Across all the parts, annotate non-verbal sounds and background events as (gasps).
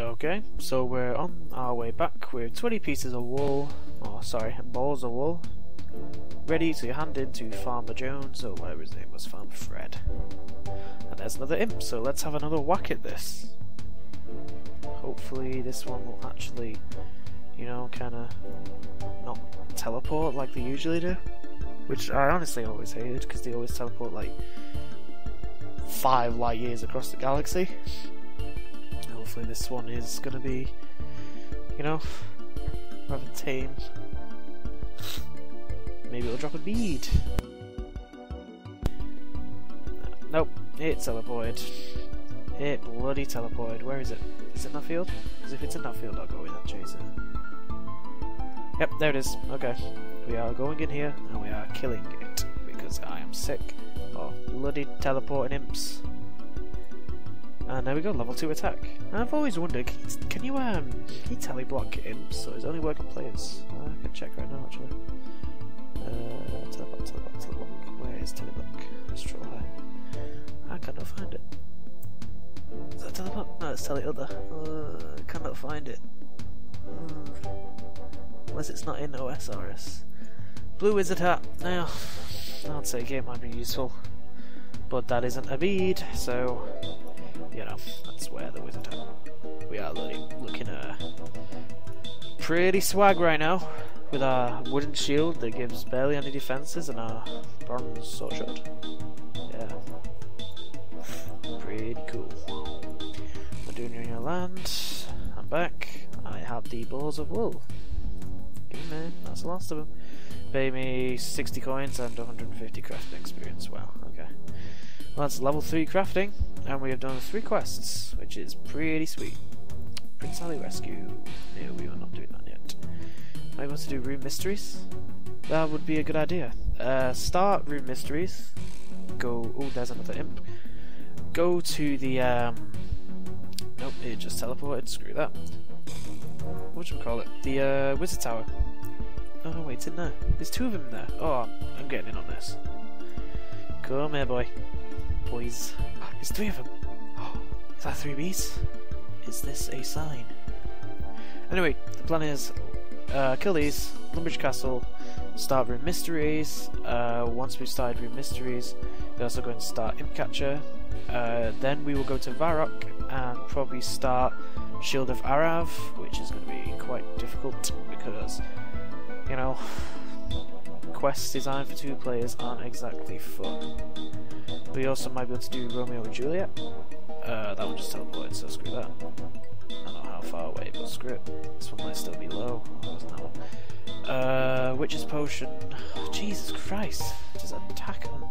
Okay, so we're on our way back with 20 pieces of wool, oh sorry, balls of wool, ready to hand in to Farmer Jones, or whatever his name was, Farmer Fred. And there's another imp, so let's have another whack at this. Hopefully this one will actually, you know, kinda not teleport like they usually do. Which I honestly always hated, because they always teleport like five light years across the galaxy hopefully this one is going to be, you know, rather tame. Maybe it'll drop a bead. Nope, it teleported. It bloody teleported. Where is it? Is it in field? Because if it's in that field, I'll go in and chase it. Yep, there it is. Okay. We are going in here and we are killing it because I am sick of bloody teleporting imps. And there we go, level 2 attack. And I've always wondered, can you, can you um, can you teleblock imps, so it's only working players? Uh, I can check right now, actually. Uh, teleblock, teleblock, teleblock. Where is teleblock? Let's try. I cannot find it. Is that teleblock? No, it's teleother. Uh, cannot find it. Uh, unless it's not in OSRS. Blue wizard hat. Now, I'd say it might be useful. But that isn't a bead, so you know, that's where the wizard We are looking uh, pretty swag right now with our wooden shield that gives barely any defenses and our bronze sword shot. Yeah. Pretty cool. We're doing in your land. I'm back. I have the balls of wool. Give me, that's the last of them. Pay me 60 coins and 150 crafting experience. Wow, okay. That's level 3 crafting. And we have done three quests, which is pretty sweet. Prince Ali Rescue. No, we are not doing that yet. I able to do Rune Mysteries? That would be a good idea. Uh, start Rune Mysteries. Go. Oh, there's another imp. Go to the. Um, nope, it just teleported. Screw that. What should we call it? The uh, Wizard Tower. Oh no, wait, it's in there. There's two of them there. Oh, I'm getting in on this. Come here, boy. Boys. There's three of them. Oh, is that three bees? Is this a sign? Anyway, the plan is uh, kill these, Lumbridge Castle, start Rune Mysteries. Uh, once we've started Rune Mysteries, we're also going to start Imp Catcher. Uh, then we will go to Varrock and probably start Shield of Arrav, which is going to be quite difficult because, you know, quests designed for two players aren't exactly fun. We also might be able to do Romeo and Juliet. Uh, that one just teleported, so screw that. I don't know how far away, but screw it. This one might still be low. Oh, that one. Uh, Witch's Potion. Oh, (sighs) Jesus Christ. Just attack them.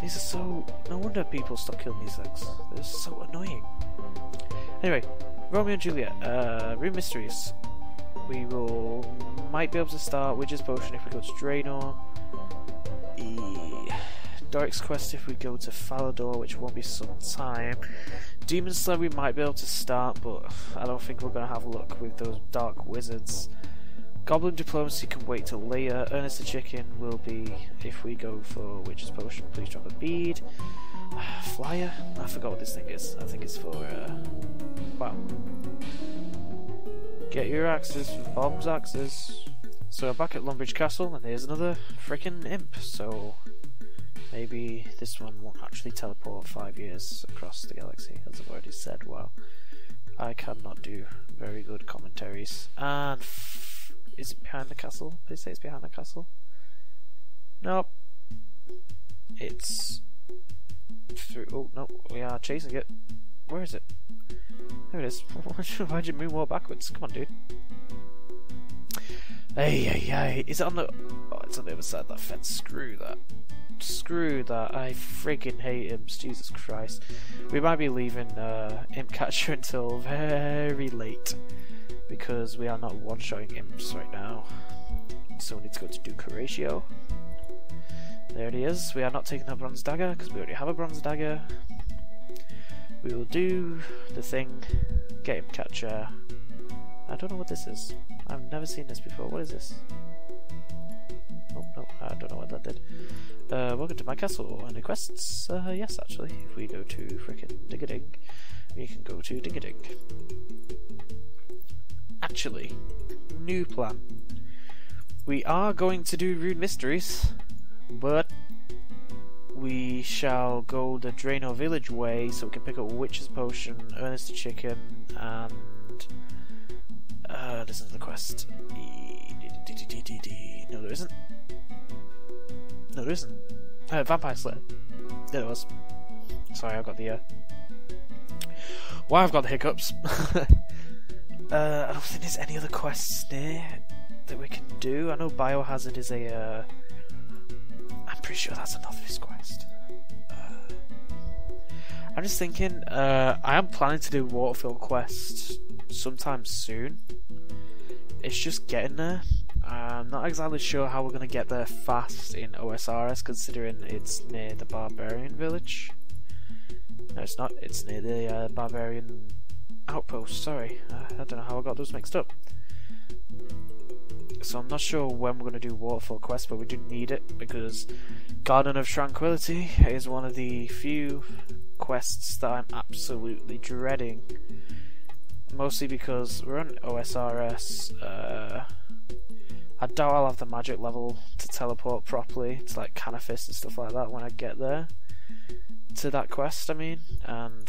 These are so... No wonder people stop killing these things. They're so annoying. Anyway, Romeo and Juliet. Uh, Rune Mysteries. We will... Might be able to start Witch's Potion if we go to Draynor. Doric's Quest if we go to Falador, which won't be some time. Demon Slayer we might be able to start, but I don't think we're going to have luck with those Dark Wizards. Goblin Diplomacy can wait till later. Ernest the Chicken will be if we go for Witch's Potion. Please drop a bead. (sighs) Flyer? I forgot what this thing is. I think it's for, uh, well, get your axes with Bob's axes. So we're back at Lumbridge Castle, and there's another freaking imp, so Maybe this one won't actually teleport five years across the galaxy, as I've already said. Well, I cannot do very good commentaries. And is it behind the castle? Please say it's behind the castle. Nope. It's through. Oh no, we are chasing it. Where is it? There it is. Why'd you move more backwards? Come on, dude. Hey, hey, hey. Is it on the. Oh, it's on the other side of that fence. Screw that screw that. I freaking hate imps. Jesus Christ. We might be leaving uh, Imp Catcher (laughs) until very late because we are not one-shotting imps right now. So we need to go to Duke Horatio. There it is. We are not taking a bronze dagger because we already have a bronze dagger. We will do the thing, game Catcher. I don't know what this is. I've never seen this before. What is this? Oh, no, I don't know what that did. Uh, welcome to my castle. Any quests? Uh, yes, actually. If we go to frickin' Digading. we can go to Dingadink. Actually, new plan. We are going to do Rune Mysteries, but we shall go the Draynor Village way so we can pick up Witch's Potion, Ernest the Chicken, and. Uh, there's another quest. No, there isn't. No, there isn't. Uh, Vampire Slayer. There it was. Sorry, I've got the. Uh... Why I've got the hiccups. (laughs) uh, I don't think there's any other quests near that we can do. I know Biohazard is a. Uh... Pretty sure that's another quest. Uh... I'm just thinking. Uh, I am planning to do Waterfall quest sometime soon. It's just getting there. I'm not exactly sure how we're going to get there fast in OSRS, considering it's near the Barbarian village. No, it's not. It's near the uh, Barbarian outpost. Sorry, uh, I don't know how I got those mixed up. So I'm not sure when we're going to do Waterfall Quest, but we do need it because Garden of Tranquility is one of the few quests that I'm absolutely dreading. Mostly because we're on OSRS. Uh, I doubt I'll have the magic level to teleport properly to like Canifis and stuff like that when I get there. To that quest, I mean, and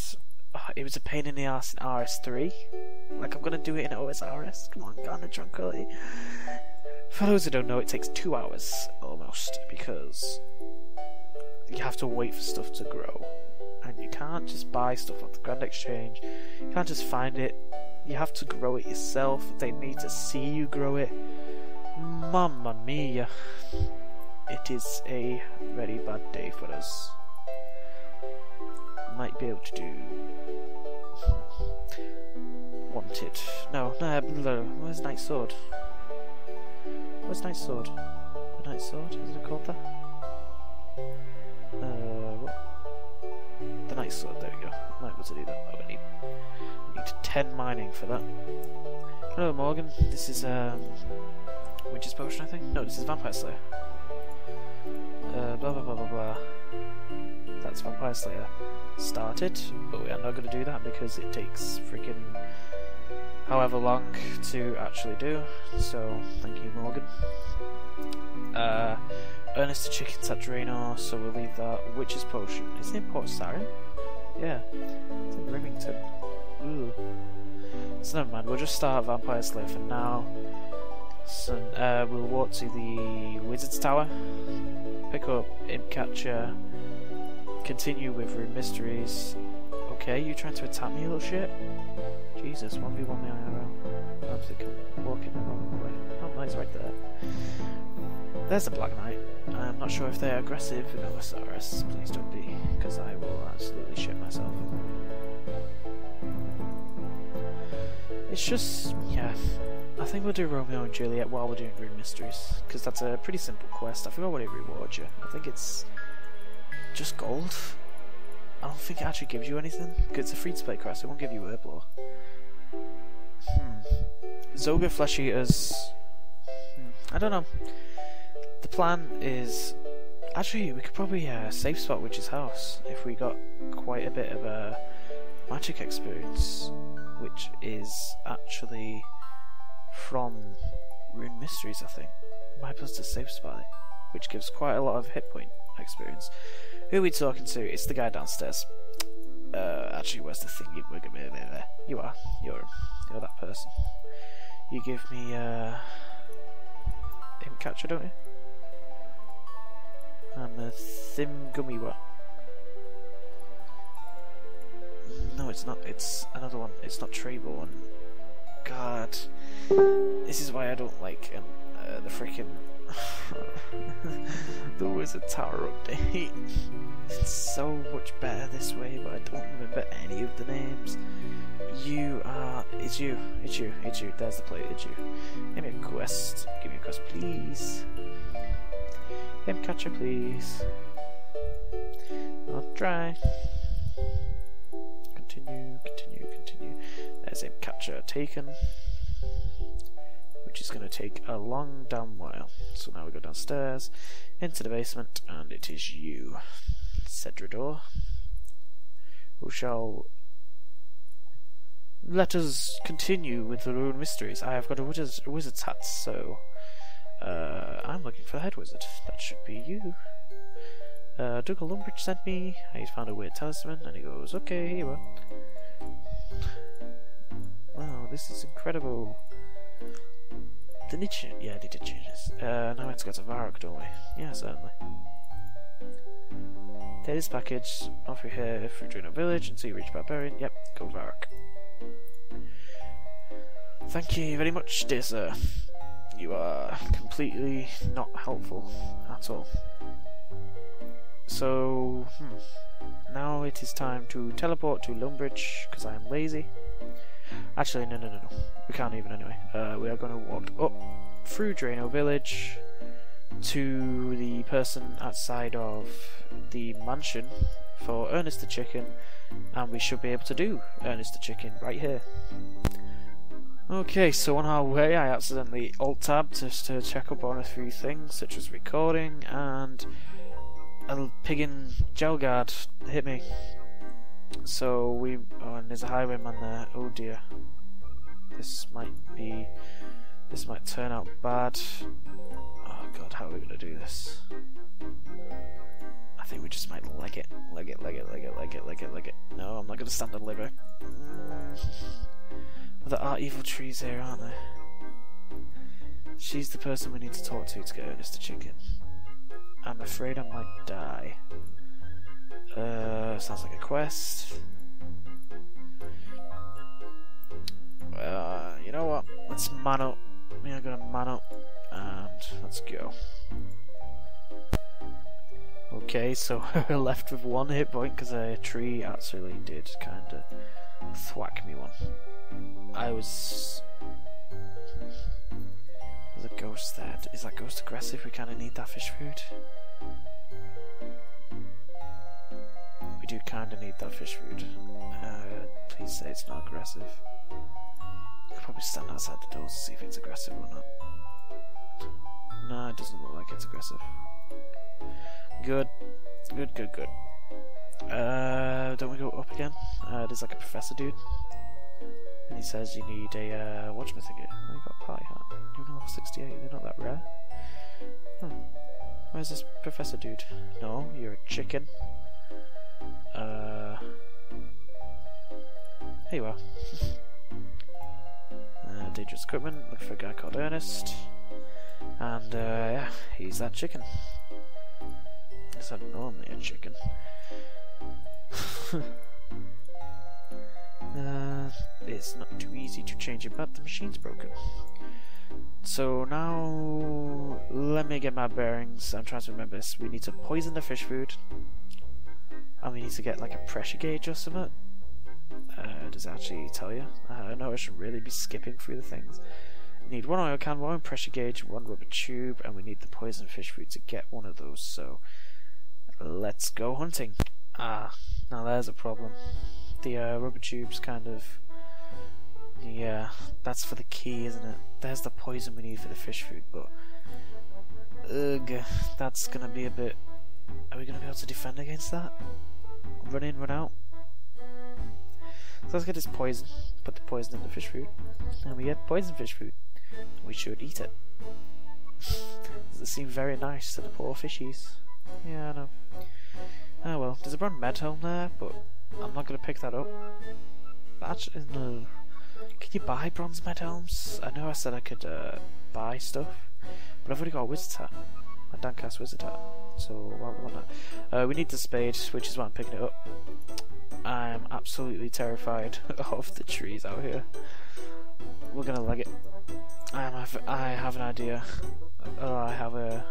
uh, it was a pain in the ass in RS3. Like I'm gonna do it in OSRS. Come on, Garden of Tranquility. For those who don't know, it takes two hours almost because you have to wait for stuff to grow, and you can't just buy stuff off the Grand Exchange. You can't just find it. You have to grow it yourself. They need to see you grow it Mamma mia. It is a very bad day for us. Might be able to do... Wanted. No, no, no. Where's Night Sword? Where's Night Sword? The Night Sword? Isn't it called that? Uh, what? The Night Sword, there we go. I might be able to do that. Oh, I need, I need 10 mining for that. Hello, Morgan. This is, um... Witch's Potion, I think? No, this is Vampire Slayer. Uh, blah blah blah blah blah. That's Vampire Slayer. Started, but we are not going to do that because it takes freaking however long to actually do. So, thank you, Morgan. Uh, Ernest the Chicken's at Draynor, so we'll leave that. Witch's Potion. Is it Port Sarim? Yeah. It's in Rimmington. Ooh. So never mind, we'll just start Vampire Slayer for now. So uh, we'll walk to the Wizard's Tower, pick up Imp Catcher, continue with Rune Mysteries. Okay, you trying to attack me, little shit? Jesus, 1v1 the IRL. I'm thinking walking the wrong way. Oh, he's right there. There's the Black Knight. I'm not sure if they're aggressive in OSRS. Please don't be, because I will absolutely shit myself. It's just, yeah, I think we'll do Romeo and Juliet while we're doing Rune Mysteries, because that's a pretty simple quest. I forgot what it rewards you. I think it's just gold. I don't think it actually gives you anything, it's a free-to-play quest, it won't give you Herblore. Hmm. Zogre Flesh Eaters... Hmm. I don't know. The plan is... Actually, we could probably uh, safe spot Witch's House, if we got quite a bit of a magic experience, which is actually from Rune Mysteries, I think. My plus to safe spy, which gives quite a lot of hit point experience. Who are we talking to? It's the guy downstairs. Uh, actually, where's the thing? You, there. you are. You're, you're that person. You give me uh, Imp Catcher, don't you? I'm a Thimgumiwa. No, it's not. It's another one. It's not Traiborn. God. This is why I don't like um, uh, the freaking (laughs) the Wizard Tower update. It's so much better this way, but I don't remember any of the names. You are. It's you. It's you. It's you. There's the plate. It's you. Give me a quest. Give me a quest, please. Imp catcher, please. I'll try. Continue, continue, continue. There's Imp catcher taken which is going to take a long damn while. So now we go downstairs, into the basement, and it is you, Sedridor, who shall let us continue with the rune mysteries. I have got a wizard's, wizard's hat, so uh, I'm looking for the head wizard. That should be you. Uh, Dougal Lumbridge sent me. He's found a weird talisman, and he goes, "Okay, here you are." Wow, this is incredible. Did they change? Yeah, they did change this. Uh, now we have to go to Varrock, don't we? Yeah, certainly. Take this package off your hair through Draynor Village until you reach Barbarian. Yep, go Varrock. Thank you very much, dear sir. You are completely not helpful at all. So, hmm. now it is time to teleport to Lumbridge because I am lazy. Actually, no, no, no, no. We can't even anyway. Uh, we are going to walk up through Draynor Village to the person outside of the mansion for Ernest the Chicken, and we should be able to do Ernest the Chicken right here. Okay, so on our way, I accidentally alt tabbed just to check up on a few things, such as recording, and a piggin gel guard hit me. So we, oh, and there's a highwayman there. Oh dear, this might be, this might turn out bad. Oh god, how are we gonna do this? I think we just might leg it, leg it, leg it, leg it, leg it, leg it, leg it. No, I'm not gonna stand and deliver. Mm. There are evil trees here, aren't there? She's the person we need to talk to to get Ernest the chicken. I'm afraid I might die. Uh, sounds like a quest. Uh, you know what? Let's man up. We are gonna man up and let's go. Okay, so (laughs) we're left with one hit point because a tree actually did kind of thwack me one. I was. There's a ghost there. Is that ghost aggressive? We kind of need that fish food. Do kind of need that fish food. Uh, please say it's not aggressive. I could probably stand outside the door to see if it's aggressive or not. No, it doesn't look like it's aggressive. Good. Good, good, good. Uh, don't we go up again? Uh, there's like a professor dude. And he says you need a uh, watchman ticket. Oh, you got a party hat. You're level 68, they're not that rare. Huh. Where's this professor dude? No, you're a chicken. Uh. Here you are. uh, dangerous equipment, look for a guy called Ernest. And, uh, yeah, he's that chicken. Is that normally a chicken? (laughs) uh, it's not too easy to change it, but the machine's broken. So now, let me get my bearings. I'm trying to remember this. We need to poison the fish food. And we need to get like a pressure gauge or something. Uh, does it actually tell you? I know I should really be skipping through the things. We need one oil can, one pressure gauge, one rubber tube, and we need the poison fish food to get one of those. So let's go hunting. Ah, now there's a problem. The uh, rubber tube's kind of. Yeah, that's for the key, isn't it? There's the poison we need for the fish food, but. Ugh, that's gonna be a bit. Are we gonna be able to defend against that? Run in, run out? So let's get this poison, put the poison in the fish food, and we get poison fish food. We should eat it. (laughs) Does it seem very nice to the poor fishies? Yeah, I know. Oh well, there's a brown med helm there, but I'm not going to pick that up. Actually, no. Can you buy bronze med helms? I know I said I could uh, buy stuff, but I've already got a wizard hat. A Downcast wizard hat. So would I? Uh, we need the spade, which is why I'm picking it up. I'm absolutely terrified (laughs) of the trees out here. We're gonna leg it. I have, I have an idea. Oh, I have a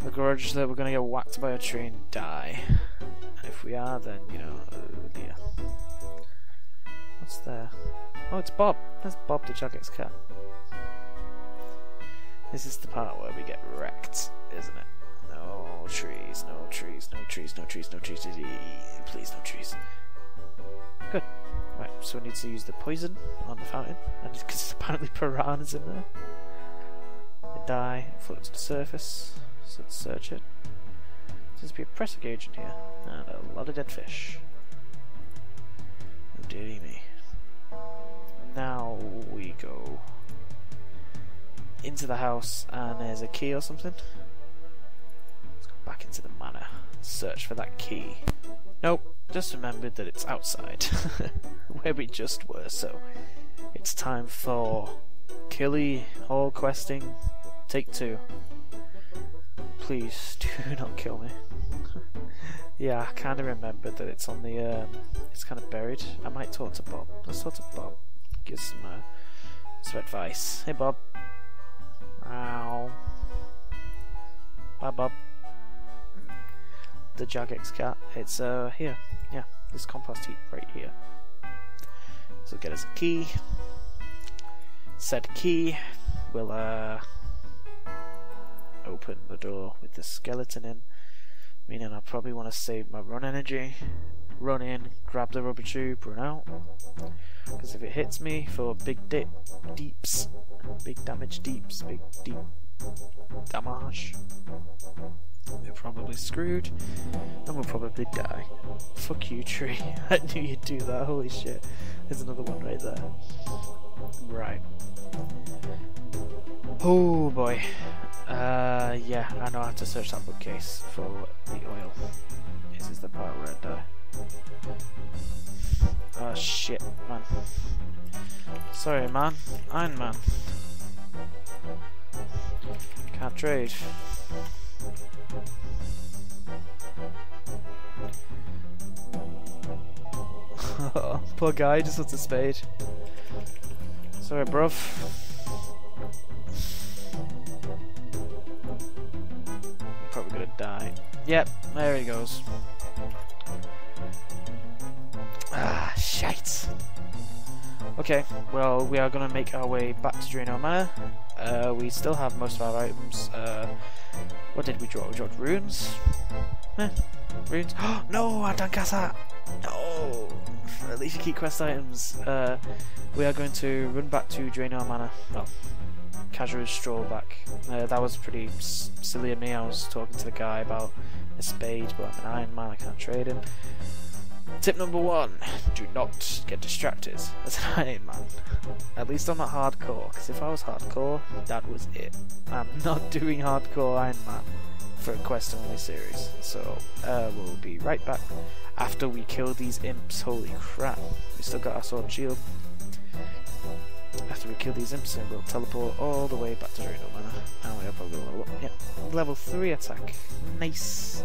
the grudge that we're gonna get whacked by a tree and die. And if we are, then, you know, oh dear. What's there? Oh, it's Bob. That's Bob the Jagex cat. This is the part where we get wrecked, isn't it? No trees, no trees, no trees, no trees, no trees, please no trees. Good. Right, so we need to use the poison on the fountain, and because apparently piranhas in there. They die, float to the surface. So let's search it. Seems to be a pressure gauge in here, and a lot of dead fish. Oh dearie me. Now we go into the house and there's a key or something. Back into the manor. Search for that key. Nope, just remembered that it's outside, (laughs) where we just were, so it's time for Killy Hall questing, take two. Please (laughs) do not kill me. (laughs) yeah, I kind of remembered that it's on the, um, it's kind of buried. I might talk to Bob. Let's talk to Bob. Give some, uh, some advice. Hey Bob. Ow. Bye Bob the Jagex cat. It's uh here, yeah, this compost heap right here. So get us a key. Said key will uh open the door with the skeleton in, meaning I probably want to save my run energy. Run in, grab the rubber tube, run out. Because if it hits me for big dip, deeps, big damage deeps, big deep damage, we're probably screwed, and we'll probably die. Fuck you, tree. (laughs) I knew you'd do that, holy shit. There's another one right there. Right. Oh boy. Uh, yeah, I know I have to search that bookcase for the oil. This is the part where I die. Oh shit, man. Sorry, man. Iron Man. Can't trade. (laughs) Poor guy, just wants a spade. Sorry, bruv. Probably gonna die. Yep, there he goes. Ah, shite. Okay, well, we are gonna make our way back to Draynor Manor. Uh, we still have most of our items. Uh, what did we draw? We drew runes? Eh, runes. Oh, (gasps) no, I don't guess that! No! At least you keep quest items. Uh, we are going to run back to Draynor Manor. Well, casual stroll back. Uh, that was pretty silly of me. I was talking to the guy about a spade, but I'm an Iron Man, I can't trade him. Tip number one, do not get distracted as an Iron Man. At least I'm not hardcore, because if I was hardcore, that was it. I'm (laughs) not doing hardcore Iron Man for a quest only series. So uh, we'll be right back after we kill these imps. Holy crap, we still got our sword shield. After we kill these imps, we'll teleport all the way back to Draynor Manor. And we're probably level, yeah, level 3 attack. Nice.